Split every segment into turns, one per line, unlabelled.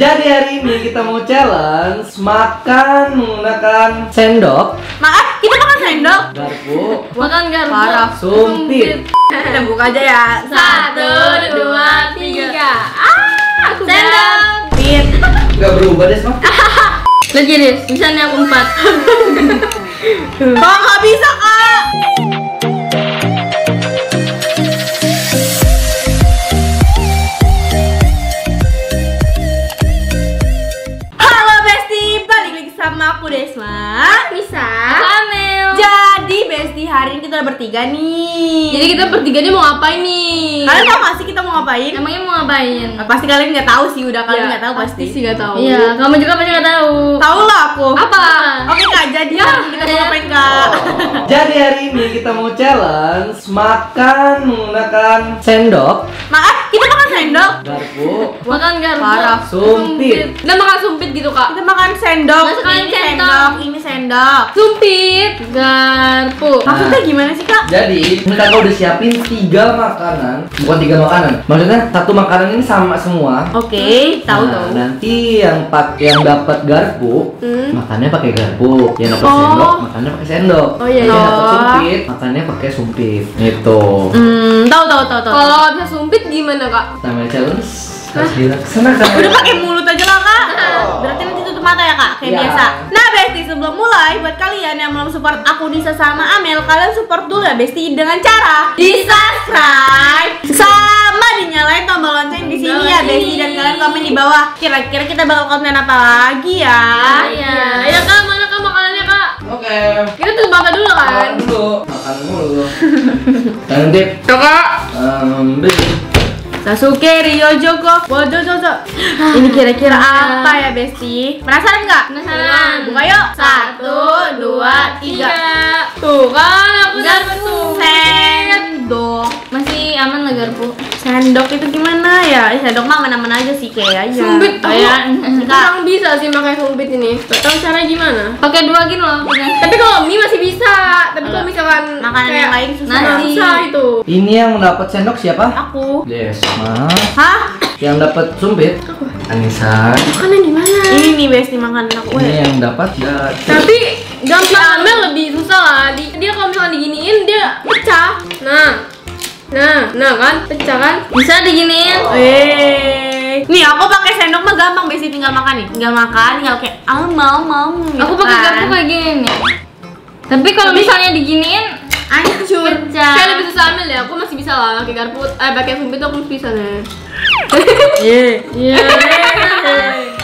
Jadi hari ini kita mau challenge makan menggunakan sendok,
Maaf, kita makan sendok.
garpu,
Makan garpu.
Parah.
sumpit.
Kita buka aja ya.
Satu, dua, tiga. Ah, aku
Sendok. Pit.
Gak berubah deh semua.
Lagi deh, nih aku empat.
Kok nggak bisa kak? Bertiga nih.
Jadi kita bertiga nih mau ngapain nih?
kalian tahu gak sih kita mau ngapain?
Emangnya mau ngapain?
Nah, pasti kalian nggak tahu sih, udah kalian
Ya,
nggak tahu pasti.
sih nggak tahu. Iya, kamu juga pasti nggak tahu.
Tahu lah aku.
Apa?
Oke kak, jadi hari ini kita mau
ya.
ngapain kak?
Jadi hari ini kita mau challenge makan menggunakan sendok,
Maaf, kita sendok.
garpu,
Makan garpu.
Parah.
sumpit.
Udah makan sumpit gitu kak?
Kita makan sendok. Ini
sendok.
sendok, ini sendok.
Sumpit. Garpu.
Maksudnya gimana sih kak?
Jadi ini kakak udah siapin tiga makanan, bukan tiga makanan. Maksudnya satu makanan ini sama semua.
Oke, tahu
Nah,
tahu.
nanti yang pak yang dapat garpu
Hmm.
makannya pakai garpu, yang dapat
Oh.
sendok makannya pakai sendok.
Oh, iya,
yang
iya.
dapat sumpit makannya pakai sumpit. Gitu.
Hmm, tahu tahu tahu tahu.
Kalau bisa sumpit gimana kak?
Namanya challenge harus dilaksanakan.
Udah pakai mulut aja lah kak. Berarti nanti tutup mata ya kak, kayak
Iya.
biasa. Nah Besti sebelum mulai buat kalian yang belum support aku Disa sama Amel, kalian support dulu ya Besti dengan cara di subscribe sama dinyalain tombol lonceng di sini ya Besti dan kalian komen di bawah. Kira-kira kita bakal konten apa lagi ya?
Iya. Ya kak, mana kak makanannya kak?
Oke.
Kita tutup mata dulu
Makan
kan?
dulu, makan dulu. Nanti
Kakak.
ambil.
Sasuke, Ryo, Joko, Wojo, Jojo. Ini kira-kira apa ya Besti? Penasaran nggak?
Penasaran.
Buka yuk. Satu, dua, tiga.
Tuh kan, aku dapat tuh.
Sendok.
Masih aman lah garpu.
Sendok itu gimana ya? Eh, Sendok mah mana-mana aja sih kayak aja.
Sumpit, aku
kayak
kurang bisa sih pakai sumpit ini. Tahu caranya gimana. Pakai dua gini loh. Tapi kalau mie masih bisa. Tapi kalau misalkan
Makanan yang lain susah.
nasi susah itu.
Ini yang dapat sendok siapa?
aku.
Desma.
Hah?
Yang dapat sumpit? Anissa.
Makanan di mana?
Ini nih Besti makanan aku.
Ini yang dapat ya.
Tapi gampang ambil lebih susah lah. Di- Dia kalau misalkan diginiin dia pecah. Nah. Nah, nah kan pecah kan? Bisa diginiin.
Eh, nih aku pakai sendok mah gampang Besti tinggal makan nih. Tinggal makan, tinggal kayak ah mau mau. gitu
Aku pakai
kan.
garpu kayak gini nih. Tapi kalau misalnya diginiin
Hancur.
pecah. Saya lebih susah ambil ya. Aku masih bisa lah pakai garpu. Eh pakai sumpit aku masih bisa nih.
Iya.
Iya.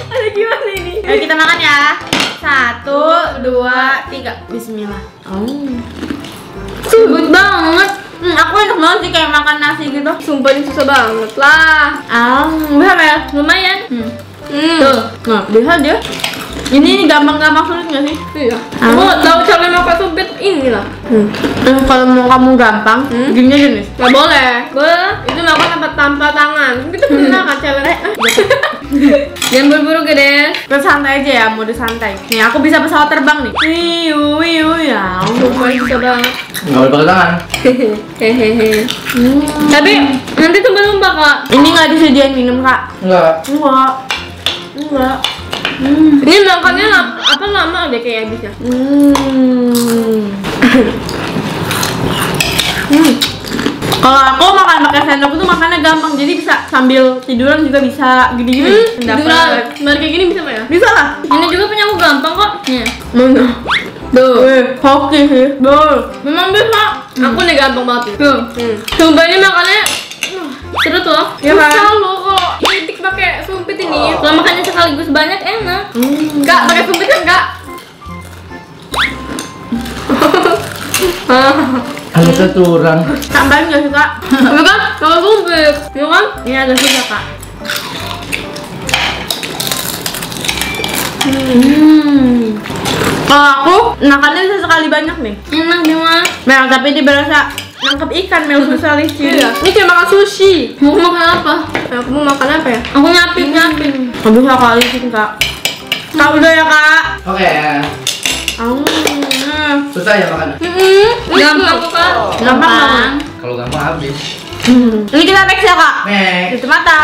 Ada gimana ini? Ayo kita makan ya. Satu, dua, tiga. Bismillah. Oh.
Sumpit banget.
Hmm, aku enak banget sih kayak makan nasi gitu.
Sumpah ini susah banget lah.
Ah, bisa ya?
Lumayan.
Hmm.
Hmm.
Tuh, nah bisa dia. Ini gampang-gampang sulit nggak sih?
Iya.
Ah.
Aku tahu cara makan sumpit ini lah.
Hmm. Eh, kalau mau kamu gampang,
Hmm?
gini aja nih.
Gak boleh. Boleh. Itu makan tanpa tanpa tangan. Itu pernah kan challenge. Jangan buru-buru gede.
Kita santai aja ya, mode santai. Nih, aku bisa pesawat terbang nih. Wiu, wiu, ya.
Ini susah banget.
Nggak boleh pakai tangan.
Hehehe. Tapi nanti tumpah-tumpah kak.
Ini nggak disediain minum kak?
Enggak.
Enggak. Enggak.
Ini makannya apa lama deh kayak habisnya.
Hmm. Hmm. Kalau aku makan pakai sendok itu makannya gampang, jadi bisa sambil tiduran juga bisa gini-gini.
Hmm,
Dapat.
tiduran. Baru kayak gini bisa nggak ya?
Bisa lah.
Ini juga punya aku gampang kok. Nih.
Mana?
Tuh.
Eh, hoki sih. Tuh.
Memang bisa. Aku nih gampang banget. Tuh.
Hmm.
Sumpah ini makannya uh, seru tuh.
Iya, kan?
Susah loh kalau itik pakai sumpit ini. Kalau makannya sekaligus banyak enak.
Hmm.
Kak, pakai sumpit kan kak?
Anissa curang.
Tambahin nggak sih kak?
Tapi kan kalau sumpit, ya kan?
Ini agak susah kak. Hmm. Kalau aku makannya bisa sekali banyak nih.
Enak gimana?
Mel, tapi dia berasa nangkep ikan Mel susah licin.
Iya. Ini kayak makan sushi. Mau makan apa? Aku mau makan apa ya? Aku nyapin, nyapin.
Nggak bisa kali licin kak. Kak udah ya kak.
Oke.
Hmm.
Susah ya makan.
Gampang kok kak.
Gampang.
Kalau gampang habis.
Hmm. Ini kita next ya kak.
Next.
Tutup mata.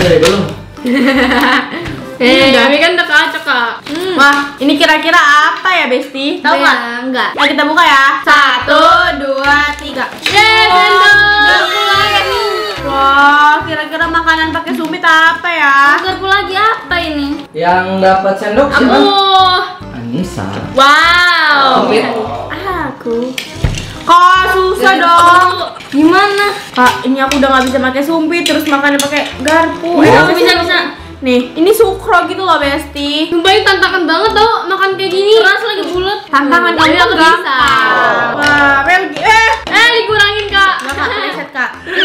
dari dulu.
Eh, kami kan udah kacak kak.
Hmm. Wah, ini kira-kira apa ya, Besti? Tahu
Apa
nggak?
ya? Enggak.
Ayo kita buka ya. Satu, dua, tiga.
Yeay,
Oh. Wah, kira-kira makanan pakai sumpit apa ya?
Garpu lagi apa ini?
Yang dapat sendok
Aku.
siapa? Anissa.
Wow.
Sumpit.
Aku. Kok susah dong.
Gimana?
Kak, ini aku udah nggak bisa pakai sumpit, terus makannya pakai garpu.
Oh.
Eh, sih?
bisa, bisa.
Nih, ini sukro gitu loh, Besti.
Sumpah ini tantangan banget tau makan kayak gini. Keras lagi bulat.
Tantangan
Tapi
kamu
aku
gampang.
bisa.
Wah, Mel, eh,
Eh dikurangin kak.
Kak, reset, Kak.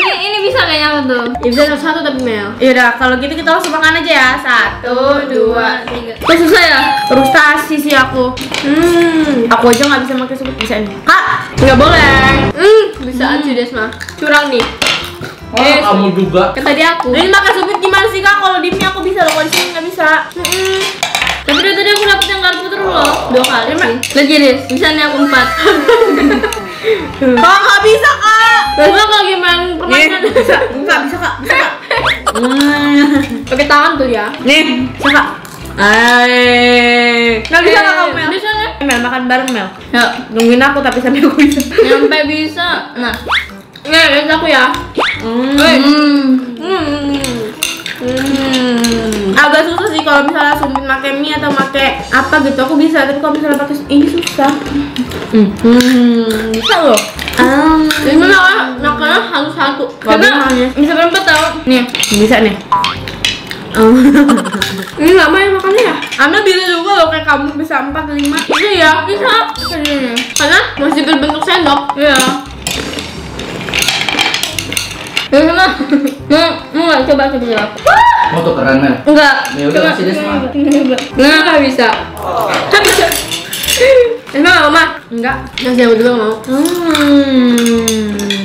kayaknya aku tuh. Ya bisa satu satu tapi Mel.
Yaudah, kalau gitu kita langsung makan aja ya. Satu, dua,
tiga. Kok susah ya?
Frustasi sih aku.
Hmm.
Aku aja nggak bisa pakai sumpit bisa nih. Kak,
Nggak boleh. Hmm. Bisa aja Desma. Curang nih.
Oh,
Eh,
kamu juga.
Kan tadi aku.
ini pakai sumpit gimana sih kak? Kalau di mie aku bisa loh, kalau di sini nggak bisa.
Mm-mm. Tapi dari tadi aku dapet yang garpu terus loh Dua kali sih Lihat gini, bisa nih aku empat
Kak, nggak bisa kak.
Lagi main
Nih,
permainan
bisa, nggak bisa kak, bisa kak. Hmm.
Pakai tangan tuh ya
Nih, bisa kak. Eh, nggak bisa kak kamu Mel?
Bisa nih
Eh, Mel makan bareng Mel.
Ya,
Nungguin aku tapi sampai aku bisa.
nyampe bisa Nah Nih, lihat aku ya
Hmm.
Hmm Hmm Hmm
Agak susah sih kalau misalnya sumpit pakai mie atau pakai apa gitu aku bisa tapi kalau misalnya pakai ini susah. Hmm, bisa loh. Ah,
Gimana? Makannya harus satu
Gak
Karena
bisa, ya.
bisa berempat tau
nih bisa nih. Oh.
Ini lama ya makannya ya?
Anda bisa juga loh kayak kamu bisa empat lima.
Bisa ya? Bisa Karena masih berbentuk sendok Iya Ya sama Mau, mau nggak? Coba, coba, coba
Mau tukeran Mel.
Enggak
Ya udah, Desma.
coba. Nah, nggak bisa Kan bisa Desma nggak mau, Ma?
Enggak.
Nasi aku juga mau
Hmm.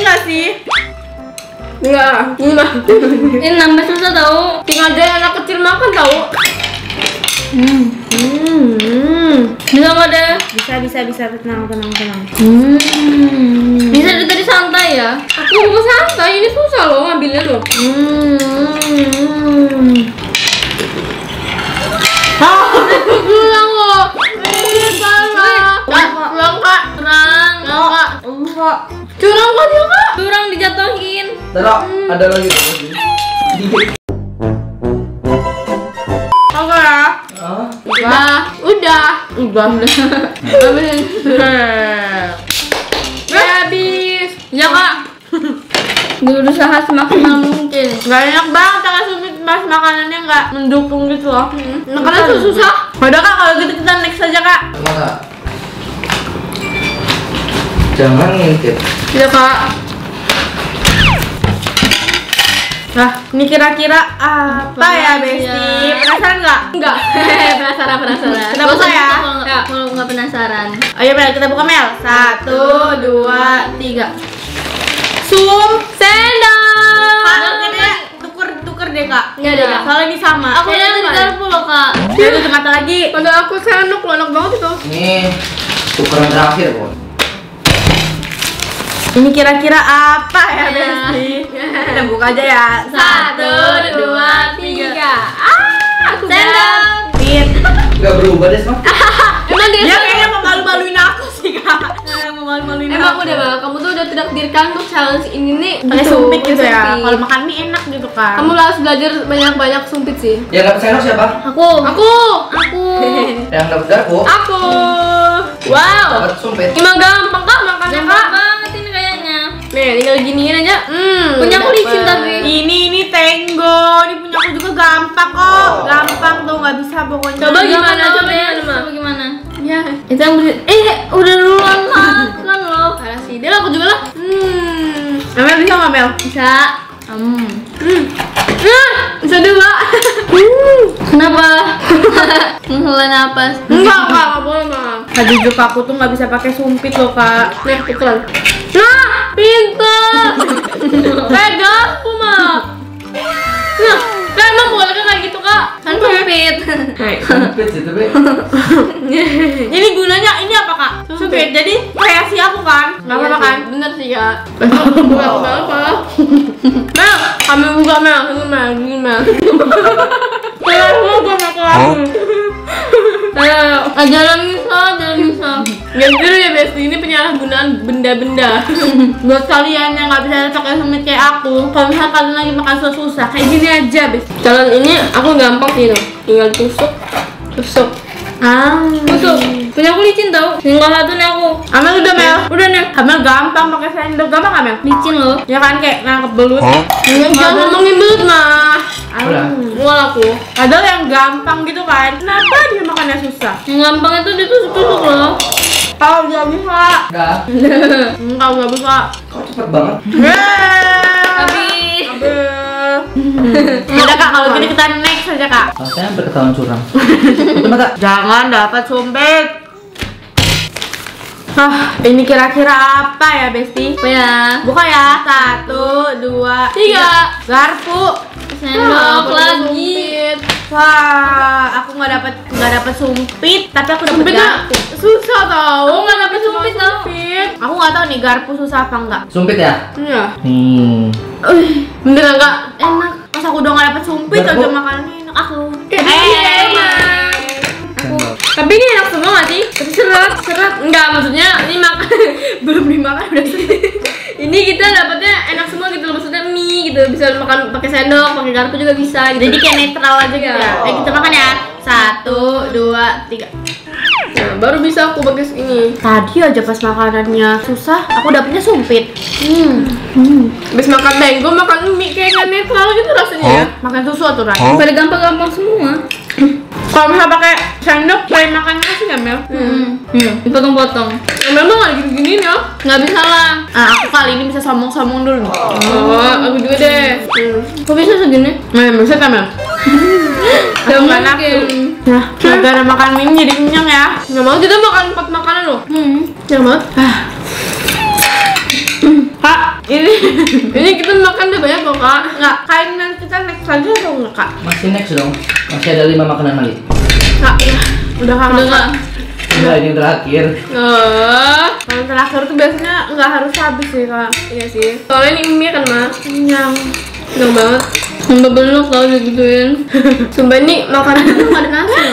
Tuh. Oh, aku tahu gini gak sih?
Enggak, ini mah Ini nambah susah tau Tinggal aja anak kecil makan tau
Hmm. Hmm.
Bisa nggak deh?
Bisa bisa bisa tenang tenang tenang.
Hmm. Bisa dari tadi santai ya? Aku mau santai, ini susah loh ngambilnya loh
Hmm.
Pulang loh Ini salah pulang kak
Enggak.
Curang kak dia kak. Curang dijatuhin.
Taro, ada lagi.
Oke ya.
Ah,
Udah, udah.
Udah.
Habis Udah habis. Ya kak. Berusaha semaksimal mungkin.
Gak enak banget pakai sumpit pas makanannya nggak mendukung gitu loh.
Makanan tuh susah.
Udah kak kalau gitu kita next aja kak.
sama Kak. Jangan ngintip.
Ya kak
Nah, ini kira-kira apa,
Apa
ya,
ya?
Besti? Penasaran nggak?
Enggak Penasaran, penasaran
Kita buka
usah
ya?
kalau nggak- penasaran
Ayo Mel, kita buka Mel. Satu, dua, tiga. Sum.
Sendal
Kak, kayaknya tuker tuker deh kak.
Nggak deh, Kak.
Soalnya ini sama.
Aku yang di garpu loh kak
Ya tutup mata lagi.
Pada aku sendok loh, enak banget itu
Ini tukeran terakhir kok.
Ini kira-kira apa ya,
Ya.
Besti? Kita buka aja ya.
Satu, dua, tiga Ah, aku
Sendal. Pin.
Gak berubah deh, Smart.
Emang dia
Dia kayaknya mau malu-maluin aku sih kak. Mau malu-maluin
Emang
aku.
udah bang, kamu tuh udah ditakdirkan untuk challenge ini nih
Pakai sumpit gitu ya. Kalau makan mie enak gitu kan.
Kamu harus belajar banyak-banyak sumpit sih
Yang dapat sendok siapa?
Aku Aku Aku
Yang dapat garpu.
Aku Wow
Dapat sumpit.
Emang gampang kak makannya kak Nih tinggal giniin aja.
Hmm,
Punya aku licin tapi.
Ini ini tenggo. Ini punya aku juga gampang kok. Gampang tuh nggak bisa pokoknya.
Coba gimana, coba gimana, Ma? Coba gimana? Ya Itu yang beri Eh udah duluan makan loh. Parah sih Dia aku juga lah. Hmm.
Amel bisa nggak Mel?
Bisa. Hmm. Hmm Bisa dua Hmm. Kenapa? Menghela napas
Enggak, enggak,
enggak boleh mah
Tadi juga aku tuh nggak bisa pakai sumpit loh kak.
Nih, tukeran Nah, pintar Kayak garpu mah Nah, kan emang boleh kan kayak gitu kak Kan sempit
Sumpit sih, tapi
Ini gunanya ini apa kak? Sumpit. Jadi kreasi aku kan. Nggak apa-apa kan?
Bener sih kak Besok gue apa apa Kelas lu gue mau kelas lu. Ayo, ah, jalan bisa, jalan bisa. Gak gitu ya Besti, ini penyalahgunaan benda-benda.
Buat kalian yang nggak bisa pakai sumit kayak aku, kalau misalnya kalian lagi makan susah-susah, kayak gini aja, bes.
Jalan ini aku gampang sih tuh. Tinggal tusuk, tusuk,
Ah,
tusuk. Punya aku licin tau. Tinggal satu nih aku.
Amel udah Mel. Amel gampang pakai sendok, gampang Amel.
Licin loh.
Ya kan kayak nangkep belut.
Jangan ngomongin belut mah. Mual aku.
Padahal yang gampang gitu kan. Kenapa dia makannya susah?
Yang gampang itu ditusuk-tusuk loh.
Kau nggak bisa.
Enggak.
Enggak nggak bisa.
Kok cepet banget?
Habis.
Udah kak, kalau gini kita next aja kak.
Saya hampir ketahuan curang.
Jangan dapat sumpit. Ah, ini kira-kira apa ya, Besti?
Apa ya?
Buka ya. Satu, dua,
Tiga.
Garpu.
Sendok
aku
lagi.
sumpit. Wah, aku nggak dapat nggak dapat sumpit, tapi aku dapat garpu.
susah tau. Aku nggak dapet sumpit tau.
Aku nggak tahu nih garpu susah apa enggak.
Sumpit ya?
Iya.
Nih.
Beneran kak?
Enak. Pas aku udah nggak dapat sumpit aja makanannya enak aku.
Eh, enak. Tapi ini enak semua gak sih? Tapi seret, seret. Enggak, maksudnya ini makan belum dimakan udah seret. ini kita dapatnya enak semua gitu loh. Maksudnya mie gitu bisa makan pakai sendok, pakai garpu juga bisa gitu.
Jadi kayak netral aja gitu ya.
Oh.
Eh, kita makan ya. Satu, dua, tiga.
Nah, baru bisa aku pakai ini.
Tadi aja pas makanannya susah, aku dapetnya sumpit.
Hmm. Habis makan mango, makan mie kayak nggak netral gitu rasanya ya.
Makan susu aturan.
Pada gampang-gampang semua.
Kalau misalnya pakai sendok, kayak makan nasi nggak Mel?
Hmm. Hmm. Dipotong-potong. Memang nggak gini-gini ya? Nggak bisa lah.
Ah, aku kali ini bisa sombong-sombong dulu nih.
Oh, aku juga deh. Hmm. Kok bisa segini?
Nah, bisa kan Mel?
Gak mungkin.
Nah, gara-gara makan mie jadi kenyang ya.
Nggak mau kita makan empat makanan loh.
Hmm.
Jangan banget.
Kak, ini
Ini kita makan udah banyak kok kak.
nggak kain nanti kita next aja atau nggak kak?
Masih next dong. Masih ada lima makanan lagi.
Kak, ya. udah kak.
Udah kak.
Enggak, ini yang terakhir.
Oh,
Kalau terakhir tuh biasanya nggak harus habis sih kak.
iya sih. Soalnya ini mie kan mah.
Kenyang.
Kenyang banget. Mbak belok tau digituin. Sumpah ini makanan tuh nggak ada nasi.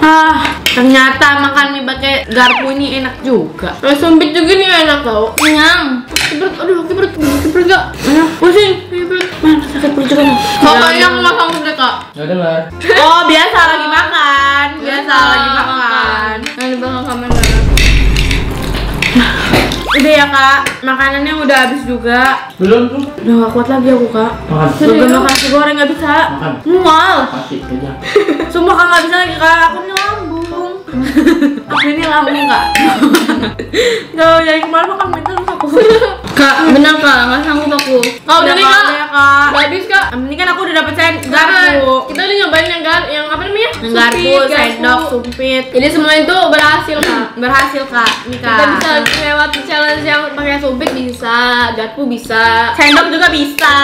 Ah, ternyata makan mie pakai garpu ini enak juga.
Nah, sumpit juga nih enak tau. Kenyang. Kipret, aduh kipret, kipret gak?
Ayo,
Pusing, kipret.
mana sakit perut juga nih.
Pokoknya aku nggak sanggup deh kak.
Enggak dengar.
Oh, biasa lagi makan. Biasa lagi makan.
Nah, di belakang kamera.
Udah ya kak, makanannya udah habis juga.
Belum tuh.
Udah gak kuat lagi aku kak.
Makan.
Udah makan nasi goreng gak bisa.
Makan.
Mual. Sumpah kak gak bisa lagi kak. Aku lambung. Aku ini lambung kak. Gak jadi kemarin makan terus aku.
Kak, bener kak, nggak sanggup aku. Oh, udah nih kak.
ya kak.
Udah habis kak.
Yang penting kan aku udah dapet sen
Garpu. Kita udah nyobain yang gar, yang apa namanya?
Yang garpu, sendok, sumpit.
Jadi semua itu berhasil kak.
Berhasil kak. Nih kak.
Kita bisa lewat challenge yang pakai sumpit bisa, garpu bisa.
Sendok juga bisa.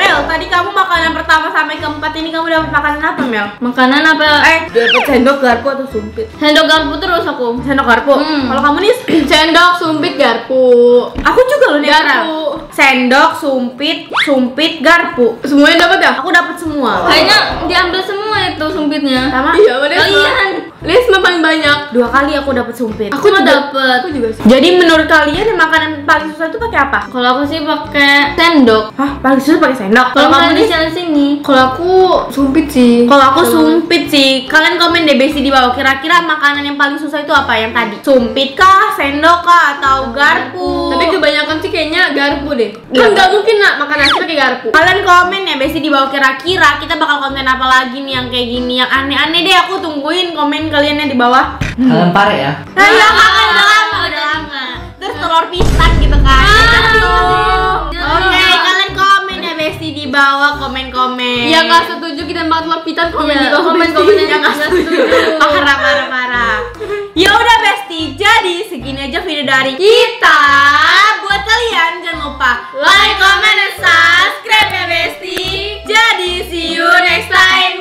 Mel, tadi kamu makanan pertama sampai keempat ini kamu dapat makanan apa Mel?
Makanan apa?
Eh, dapat sendok, garpu atau sumpit?
Sendok garpu terus aku.
Sendok garpu.
Hmm.
Kalau kamu nih,
Sendok, sumpit, garpu.
aku juga loh nih
Garpu.
Sendok, sumpit, sumpit, garpu.
Semuanya dapat ya?
Aku dapat semua.
Kayaknya diambil semua itu sumpitnya.
Sama?
Iya, Desma.
Kalian.
Desma paling banyak.
Dua kali aku dapat sumpit.
Aku juga dapat. Aku juga sih.
Jadi menurut kalian yang makanan paling susah itu pakai apa?
Kalau aku sih pakai sendok.
Hah, paling susah pakai sendok.
Kalau
kamu
di challenge ini, kalau aku sumpit sih.
Kalau aku sumpit sih. Kalian komen deh besi di bawah. Kira-kira makanan yang paling susah itu apa yang tadi? Sumpit kah, sendok kah, atau garpu?
Tapi kebanyakan kayaknya garpu deh.
Iya.
Kan nggak mungkin nak makan nasi pakai garpu.
Kalian komen ya besi di bawah kira-kira kita bakal konten apa lagi nih yang kayak gini yang aneh-aneh deh aku tungguin komen kaliannya di bawah.
Kalian pare ya.
Nah, ya makan udah lama, udah lama. Terus telur pisang gitu kan. Aduh. Oke, kalian komen ya besi di bawah komen-komen.
Yang nggak setuju kita makan telur pitan komen
Iya,
di bawah
komen
Besti.
komen
Yang
yang
nggak setuju.
parah parah parah. Ya udah Besti, jadi segini aja video dari kita kalian jangan lupa like, comment, dan subscribe ya Besti. Jadi see you next time.